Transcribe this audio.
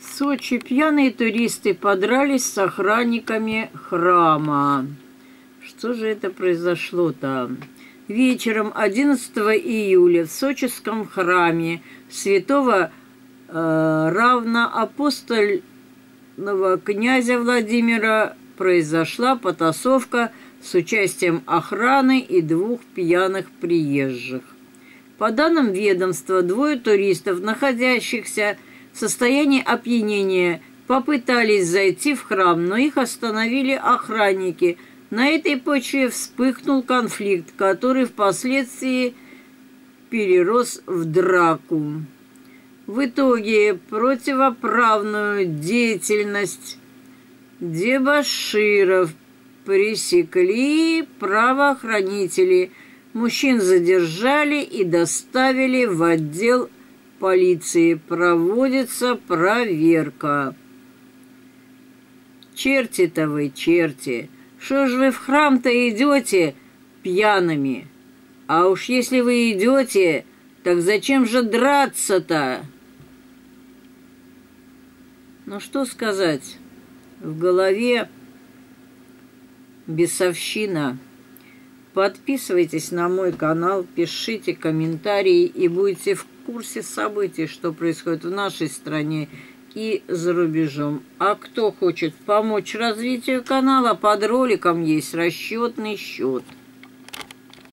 Сочи пьяные туристы подрались с охранниками храма. Что же это произошло-то? Вечером 11 июля в Соческом храме святого э, равноапостольного князя Владимира произошла потасовка с участием охраны и двух пьяных приезжих. По данным ведомства, двое туристов, находящихся в состоянии опьянения, попытались зайти в храм, но их остановили охранники. На этой почве вспыхнул конфликт, который впоследствии перерос в драку. В итоге противоправную деятельность дебаширов пресекли правоохранители. Мужчин задержали и доставили в отдел полиции. Проводится проверка. Черти-то вы, черти, что ж вы в храм-то идете пьяными? А уж если вы идете, так зачем же драться-то? Ну что сказать, в голове бесовщина. Подписывайтесь на мой канал, пишите комментарии и будете в курсе событий, что происходит в нашей стране и за рубежом. А кто хочет помочь развитию канала, под роликом есть расчетный счет –